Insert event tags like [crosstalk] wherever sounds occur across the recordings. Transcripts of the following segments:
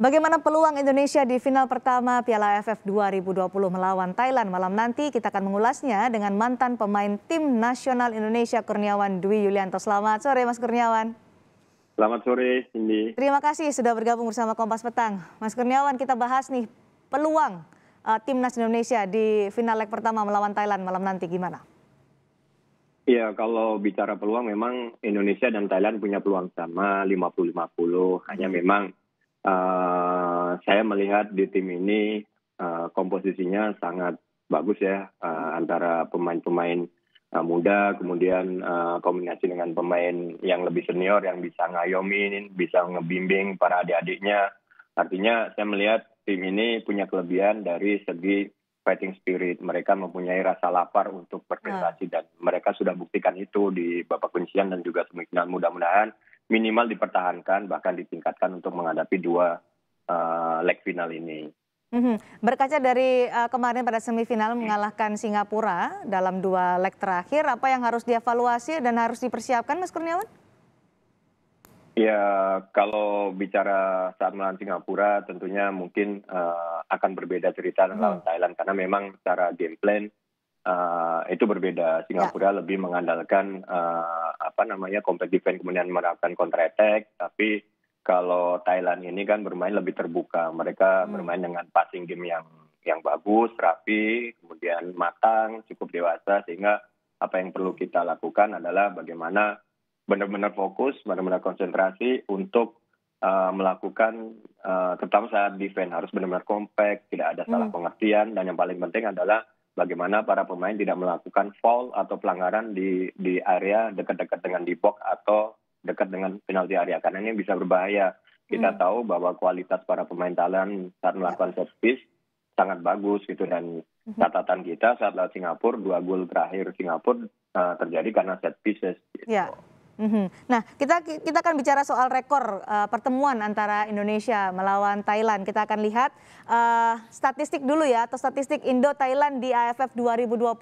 Bagaimana peluang Indonesia di final pertama Piala AFF 2020 melawan Thailand malam nanti? Kita akan mengulasnya dengan mantan pemain tim nasional Indonesia Kurniawan Dwi Yulianto. Selamat sore Mas Kurniawan. Selamat sore Cindy. Terima kasih sudah bergabung bersama Kompas Petang. Mas Kurniawan kita bahas nih peluang uh, timnas Indonesia di final leg pertama melawan Thailand malam nanti gimana? Iya, kalau bicara peluang memang Indonesia dan Thailand punya peluang sama 50-50. Hanya hmm. memang uh, saya melihat di tim ini uh, komposisinya sangat bagus ya uh, antara pemain-pemain uh, muda kemudian uh, kombinasi dengan pemain yang lebih senior yang bisa ngayomin bisa ngebimbing para adik-adiknya. Artinya saya melihat tim ini punya kelebihan dari segi fighting spirit. Mereka mempunyai rasa lapar untuk berprestasi dan mereka sudah buktikan itu di babak kuncian dan juga semifinal. Mudah-mudahan minimal dipertahankan bahkan ditingkatkan untuk menghadapi dua uh, leg final ini. Mm-hmm. Berkaca dari uh, kemarin pada semifinal mengalahkan Singapura dalam dua leg terakhir, apa yang harus dievaluasi dan harus dipersiapkan, Mas Kurniawan? Ya, kalau bicara saat melawan Singapura, tentunya mungkin uh, akan berbeda cerita dengan hmm. Thailand karena memang secara game plan uh, itu berbeda. Singapura ya. lebih mengandalkan uh, apa namanya compact defense kemudian menerapkan counter attack, tapi kalau Thailand ini kan bermain lebih terbuka. Mereka hmm. bermain dengan passing game yang yang bagus, rapi, kemudian matang, cukup dewasa sehingga apa yang perlu kita lakukan adalah bagaimana benar-benar fokus, benar-benar konsentrasi untuk uh, melakukan uh, terutama saat defense harus benar-benar compact, tidak ada salah hmm. pengertian dan yang paling penting adalah bagaimana para pemain tidak melakukan foul atau pelanggaran di di area dekat-dekat dengan di box atau dekat dengan penalti area karena ini bisa berbahaya. Kita hmm. tahu bahwa kualitas para pemain Thailand saat melakukan set piece sangat bagus gitu dan hmm. catatan kita saat lawan Singapura dua gol terakhir Singapura uh, terjadi karena set pieces. Gitu. Ya. Mhm. Nah, kita kita akan bicara soal rekor uh, pertemuan antara Indonesia melawan Thailand. Kita akan lihat uh, statistik dulu ya, atau statistik Indo Thailand di AFF 2020.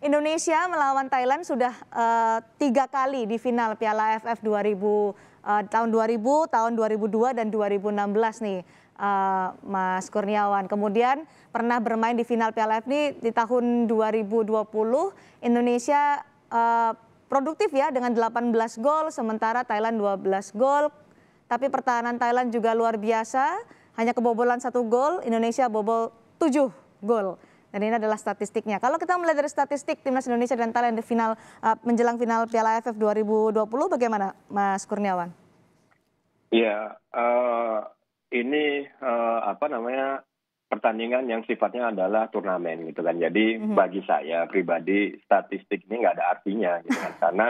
Indonesia melawan Thailand sudah uh, tiga kali di final Piala AFF 2000 uh, tahun 2000, tahun 2002 dan 2016 nih. Uh, Mas Kurniawan. Kemudian pernah bermain di final Piala AFF di tahun 2020 Indonesia uh, produktif ya dengan 18 gol sementara Thailand 12 gol. Tapi pertahanan Thailand juga luar biasa, hanya kebobolan satu gol, Indonesia bobol 7 gol. Dan ini adalah statistiknya. Kalau kita melihat dari statistik timnas Indonesia dan Thailand di final uh, menjelang final Piala AFF 2020 bagaimana Mas Kurniawan? Iya, uh, ini uh, apa namanya pertandingan yang sifatnya adalah turnamen gitu kan. Jadi mm -hmm. bagi saya pribadi statistik ini nggak ada artinya gitu kan. [laughs] Karena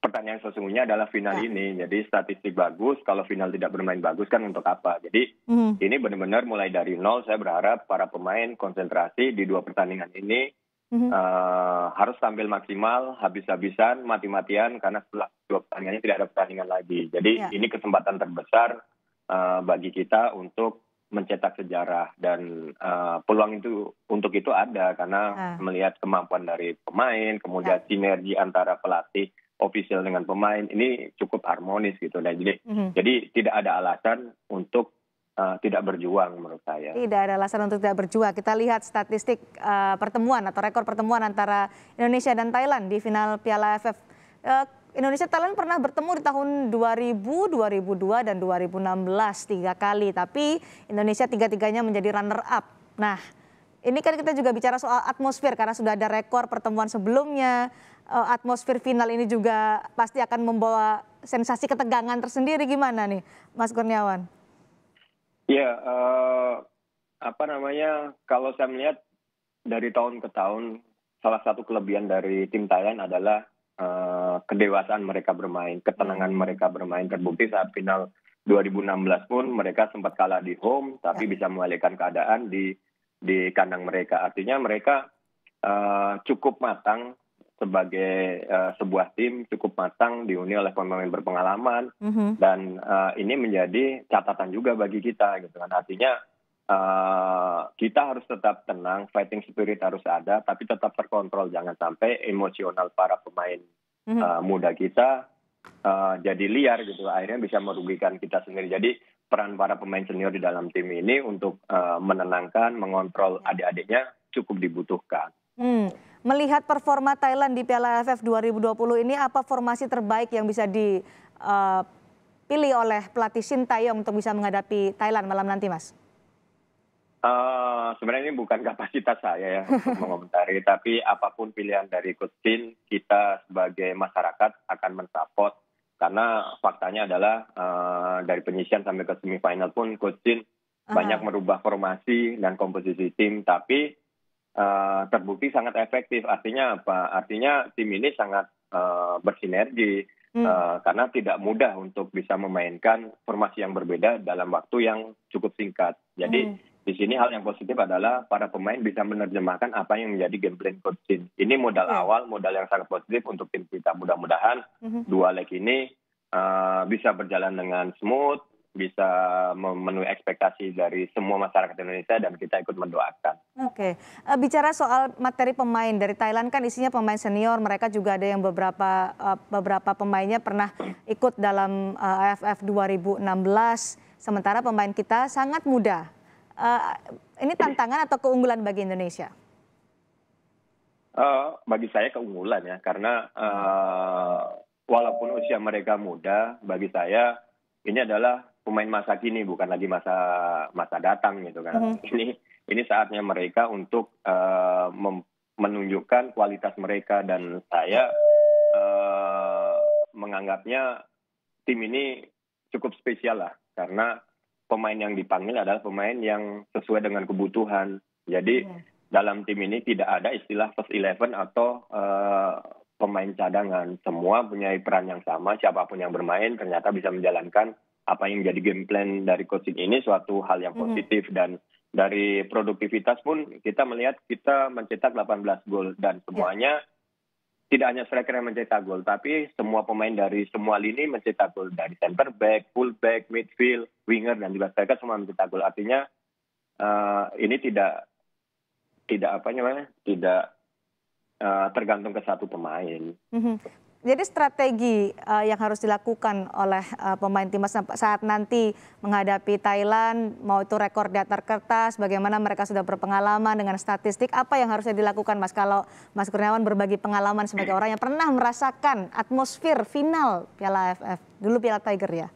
pertanyaan sesungguhnya adalah final ya. ini. Jadi statistik bagus, kalau final tidak bermain bagus kan untuk apa? Jadi mm -hmm. ini benar-benar mulai dari nol. Saya berharap para pemain konsentrasi di dua pertandingan ini mm -hmm. uh, harus tampil maksimal, habis-habisan, mati-matian karena setelah dua pertandingan ini tidak ada pertandingan lagi. Jadi ya. ini kesempatan terbesar uh, bagi kita untuk mencetak sejarah dan uh, peluang itu untuk itu ada karena uh. melihat kemampuan dari pemain kemudian yeah. sinergi antara pelatih official dengan pemain ini cukup harmonis gitu dan jadi mm -hmm. jadi tidak ada alasan untuk uh, tidak berjuang menurut saya. Tidak ada alasan untuk tidak berjuang. Kita lihat statistik uh, pertemuan atau rekor pertemuan antara Indonesia dan Thailand di final Piala AFF. Uh, Indonesia Thailand pernah bertemu di tahun 2000, 2002 dan 2016 tiga kali, tapi Indonesia tiga-tiganya menjadi runner up. Nah, ini kan kita juga bicara soal atmosfer karena sudah ada rekor pertemuan sebelumnya. Eh, atmosfer final ini juga pasti akan membawa sensasi ketegangan tersendiri gimana nih, Mas Kurniawan? Ya, uh, apa namanya? Kalau saya melihat dari tahun ke tahun, salah satu kelebihan dari tim Thailand adalah uh, kedewasaan mereka bermain, ketenangan hmm. mereka bermain terbukti saat final 2016 pun mereka sempat kalah di home tapi ya. bisa mengalihkan keadaan di di kandang mereka. Artinya mereka uh, cukup matang sebagai uh, sebuah tim cukup matang dihuni oleh pemain berpengalaman mm -hmm. dan uh, ini menjadi catatan juga bagi kita gitu kan artinya uh, kita harus tetap tenang, fighting spirit harus ada, tapi tetap terkontrol. Jangan sampai emosional para pemain. Uh, muda kita uh, jadi liar gitu. Akhirnya bisa merugikan kita sendiri. Jadi peran para pemain senior di dalam tim ini untuk uh, menenangkan, mengontrol adik-adiknya cukup dibutuhkan. Hmm. Melihat performa Thailand di Piala AFF 2020 ini, apa formasi terbaik yang bisa dipilih uh, oleh pelatih Shin Taeyong untuk bisa menghadapi Thailand malam nanti, Mas? Uh, sebenarnya ini bukan kapasitas saya ya untuk [laughs] mengomentari, tapi apa pun pilihan dari Coach kita sebagai masyarakat akan mensupport karena faktanya adalah uh, dari penyisian sampai ke semifinal pun coach Jin uh-huh. banyak merubah formasi dan komposisi tim tapi uh, terbukti sangat efektif artinya apa artinya tim ini sangat uh, bersinergi hmm. uh, karena tidak mudah untuk bisa memainkan formasi yang berbeda dalam waktu yang cukup singkat jadi hmm. Di sini hal yang positif adalah para pemain bisa menerjemahkan apa yang menjadi game plan coach Jin. Ini modal yeah. awal, modal yang sangat positif untuk tim kita. Mudah-mudahan mm-hmm. dua leg ini uh, bisa berjalan dengan smooth, bisa memenuhi ekspektasi dari semua masyarakat Indonesia dan kita ikut mendoakan. Oke, okay. uh, bicara soal materi pemain dari Thailand kan isinya pemain senior, mereka juga ada yang beberapa uh, beberapa pemainnya pernah ikut dalam AFF 2016, sementara pemain kita sangat muda uh, ini tantangan atau keunggulan bagi Indonesia? Uh, bagi saya keunggulan ya, karena uh, walaupun usia mereka muda, bagi saya ini adalah pemain masa kini, bukan lagi masa masa datang gitu kan. Mm -hmm. Ini ini saatnya mereka untuk uh, menunjukkan kualitas mereka dan saya uh, menganggapnya tim ini cukup spesial lah karena pemain yang dipanggil adalah pemain yang sesuai dengan kebutuhan. Jadi yeah. dalam tim ini tidak ada istilah first eleven atau uh, pemain cadangan. Semua punya peran yang sama. Siapa pun yang bermain ternyata bisa menjalankan apa yang jadi game plan dari coaching ini suatu hal yang positif mm dan dari produktivitas pun kita melihat kita mencetak 18 gol dan semuanya yeah tidak hanya striker yang mencetak gol, tapi semua pemain dari semua lini mencetak gol dari center back, full back, midfield, winger dan juga striker semua mencetak gol. Artinya uh, ini tidak tidak apa namanya tidak uh, tergantung ke satu pemain. Mm -hmm. Jadi strategi uh, yang harus dilakukan oleh uh, pemain timnas saat nanti menghadapi Thailand, mau itu rekor di atas kertas, bagaimana mereka sudah berpengalaman dengan statistik, apa yang harusnya dilakukan Mas kalau Mas Kurniawan berbagi pengalaman sebagai orang yang pernah merasakan atmosfer final Piala AFF, dulu Piala Tiger ya?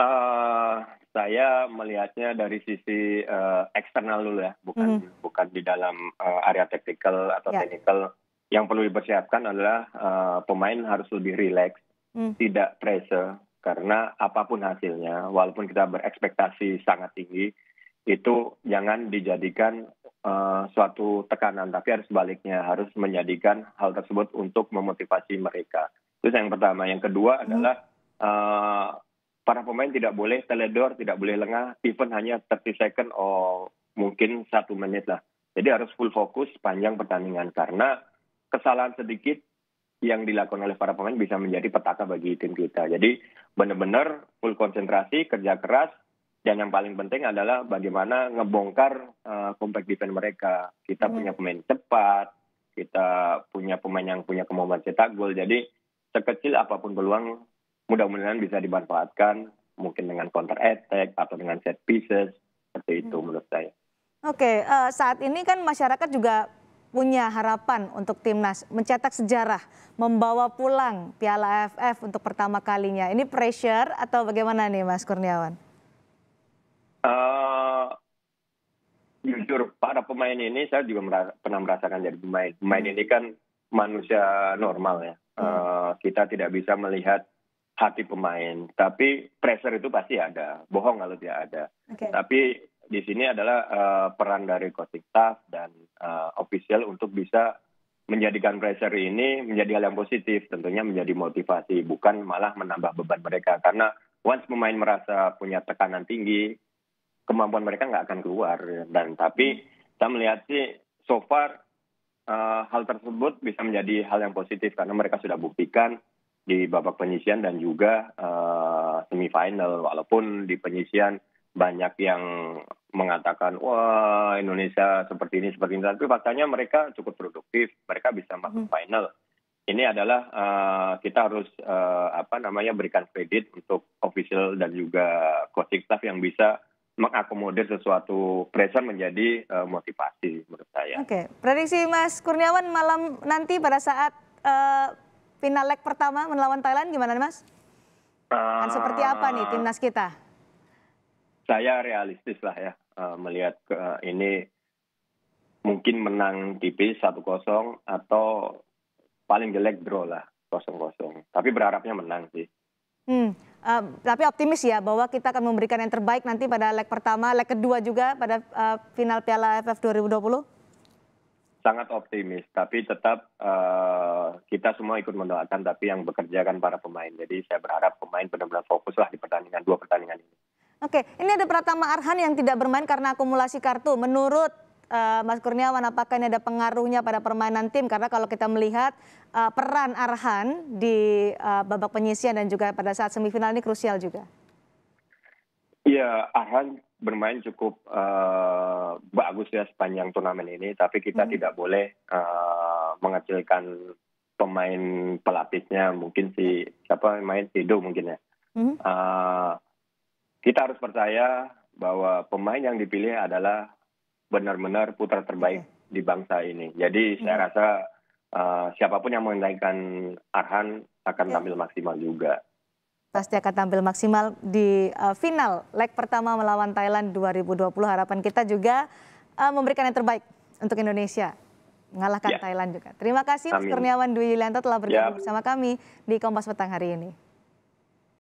Uh, saya melihatnya dari sisi uh, eksternal dulu ya, bukan mm -hmm. bukan di dalam uh, area teknikal atau yeah. teknikal yang perlu dipersiapkan adalah uh, pemain harus lebih rileks, hmm. tidak pressure karena apa pun hasilnya, walaupun kita berekspektasi sangat tinggi, itu jangan dijadikan uh, suatu tekanan, tapi harus sebaliknya harus menjadikan hal tersebut untuk memotivasi mereka. Itu yang pertama. Yang kedua hmm. adalah uh, para pemain tidak boleh teledor, tidak boleh lengah, even hanya 30 second atau mungkin satu menit lah. Jadi harus full fokus panjang pertandingan karena kesalahan sedikit yang dilakukan oleh para pemain bisa menjadi petaka bagi tim kita. Jadi benar-benar full konsentrasi, kerja keras, dan yang paling penting adalah bagaimana ngebongkar uh, compact defense mereka. Kita hmm. punya pemain cepat, kita punya pemain yang punya kemampuan cetak gol. Jadi sekecil apa pun peluang, mudah-mudahan bisa dimanfaatkan mungkin dengan counter attack atau dengan set pieces seperti itu hmm. menurut saya. Oke, uh, saat ini kan masyarakat juga punya harapan untuk timnas mencetak sejarah, membawa pulang Piala AFF untuk pertama kalinya. Ini pressure atau bagaimana nih Mas Kurniawan? Uh, jujur para pemain ini saya juga merasa, pernah merasakan jadi pemain. Pemain hmm. ini kan manusia normal ya. Hmm. Uh, kita tidak bisa melihat hati pemain, tapi pressure itu pasti ada. Bohong kalau tidak ada. Okay. Tapi di sini adalah uh, peran dari coaching staff dan uh, official untuk bisa menjadikan pressure ini menjadi hal yang positif, tentunya menjadi motivasi, bukan malah menambah beban mereka. Karena once pemain merasa punya tekanan tinggi, kemampuan mereka nggak akan keluar. Dan tapi saya melihat sih so far uh, hal tersebut bisa menjadi hal yang positif karena mereka sudah buktikan di babak penyisian dan juga uh, semifinal, walaupun di penyisian banyak yang mengatakan wah Indonesia seperti ini seperti ini tapi faktanya mereka cukup produktif mereka bisa masuk hmm. final ini adalah uh, kita harus uh, apa namanya berikan kredit untuk official dan juga coaching staff yang bisa mengakomodir sesuatu pressure menjadi uh, motivasi menurut saya. Oke, prediksi Mas Kurniawan malam nanti pada saat uh, final leg pertama melawan Thailand gimana Mas? Uh, seperti apa nih timnas kita? Saya realistis lah ya uh, melihat ke, uh, ini mungkin menang tipis 1-0 atau paling jelek draw lah kosong kosong. Tapi berharapnya menang sih. Hmm, uh, tapi optimis ya bahwa kita akan memberikan yang terbaik nanti pada leg pertama, leg kedua juga pada uh, final Piala AFF 2020. Sangat optimis, tapi tetap uh, kita semua ikut mendoakan, tapi yang bekerja kan para pemain. Jadi saya berharap pemain benar-benar fokus lah di pertandingan dua pertandingan ini. Oke, ini ada Pratama Arhan yang tidak bermain karena akumulasi kartu. Menurut uh, Mas Kurniawan apakah ini ada pengaruhnya pada permainan tim karena kalau kita melihat uh, peran Arhan di uh, babak penyisian dan juga pada saat semifinal ini krusial juga. Iya, Arhan bermain cukup uh, bagus ya sepanjang turnamen ini, tapi kita hmm. tidak boleh uh, mengecilkan pemain pelapisnya, mungkin si siapa main Tido mungkin ya. Hmm. Uh, kita harus percaya bahwa pemain yang dipilih adalah benar-benar putra terbaik okay. di bangsa ini. Jadi hmm. saya rasa uh, siapa pun yang menggunakan Arhan akan yeah. tampil maksimal juga. Pasti akan tampil maksimal di uh, final leg pertama melawan Thailand 2020. Harapan kita juga uh, memberikan yang terbaik untuk Indonesia mengalahkan yeah. Thailand juga. Terima kasih Mas Kurniawan Dwi Yulianto telah bergabung yeah. bersama kami di Kompas Petang hari ini.